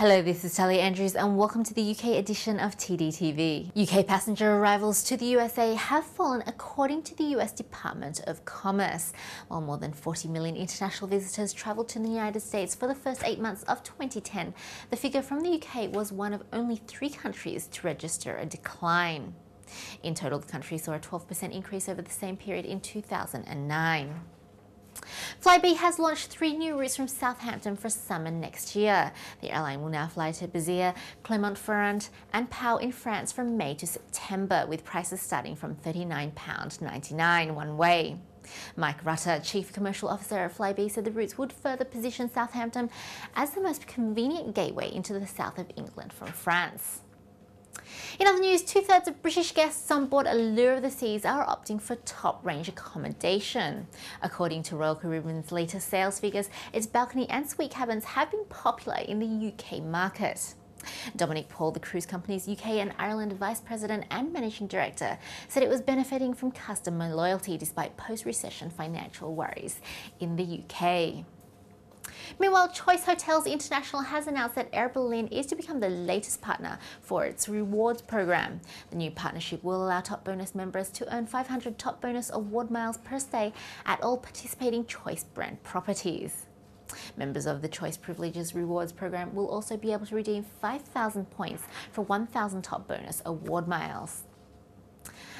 Hello, this is Sally Andrews and welcome to the UK edition of TDTV. UK passenger arrivals to the USA have fallen according to the US Department of Commerce. While more than 40 million international visitors travelled to the United States for the first eight months of 2010, the figure from the UK was one of only three countries to register a decline. In total, the country saw a 12% increase over the same period in 2009. Flybe has launched three new routes from Southampton for summer next year. The airline will now fly to Béziers, Clermont-Ferrand and Pau in France from May to September, with prices starting from £39.99 one way. Mike Rutter, Chief Commercial Officer at Flybe, said the routes would further position Southampton as the most convenient gateway into the south of England from France. In other news, two-thirds of British guests on board Allure of the Seas are opting for top-range accommodation. According to Royal Caribbean's latest sales figures, its balcony and suite cabins have been popular in the UK market. Dominic Paul, the cruise company's UK and Ireland Vice President and Managing Director, said it was benefiting from customer loyalty despite post-recession financial worries in the UK. Meanwhile, Choice Hotels International has announced that Air Berlin is to become the latest partner for its rewards program. The new partnership will allow Top Bonus members to earn 500 Top Bonus award miles per stay at all participating Choice brand properties. Members of the Choice Privileges Rewards program will also be able to redeem 5,000 points for 1,000 Top Bonus award miles.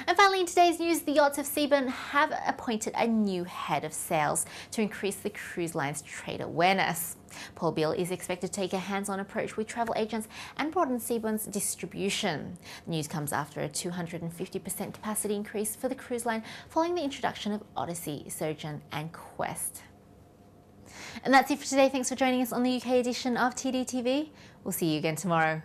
And finally, in today's news, the yachts of Seabourn have appointed a new head of sales to increase the cruise line's trade awareness. Paul Beale is expected to take a hands-on approach with travel agents and broaden Seabourn's distribution. The news comes after a 250% capacity increase for the cruise line following the introduction of Odyssey, Sojourn and Quest. And that's it for today. Thanks for joining us on the UK edition of TDTV. We'll see you again tomorrow.